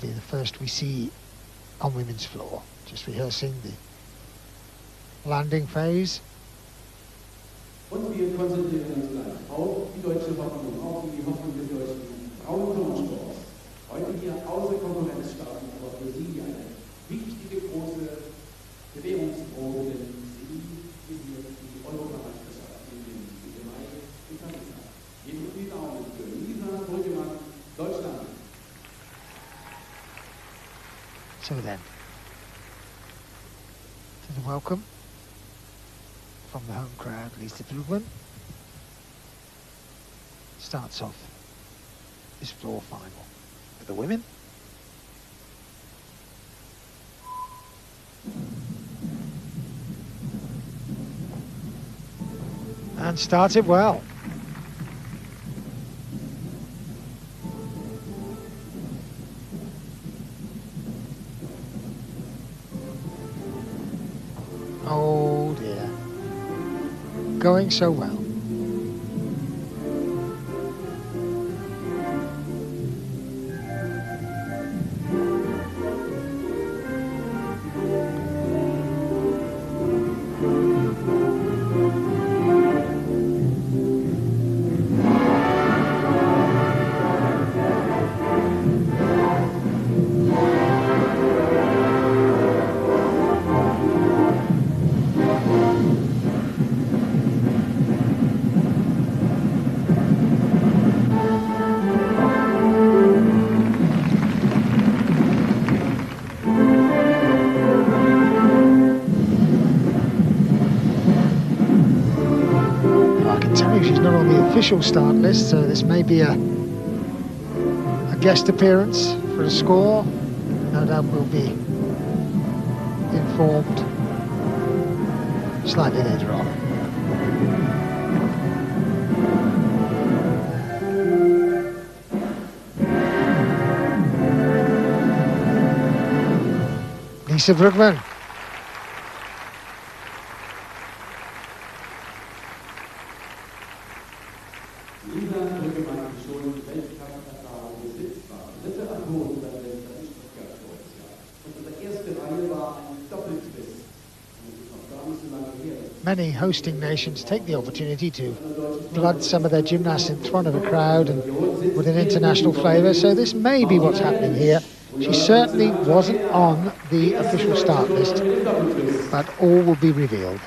be the first we see on women's floor. Just rehearsing the landing phase. So then, to the welcome from the home crowd, Lisa Bruggemann starts off this floor final for the women. And started well. Oh dear. Going so well. She's not on the official start list, so this may be a, a guest appearance for a score. No doubt we'll be informed slightly later on. Lisa Bruggemann. Many hosting nations take the opportunity to flood some of their gymnasts in front of a crowd and with an international flavour. So this may be what's happening here. She certainly wasn't on the official start list, but all will be revealed.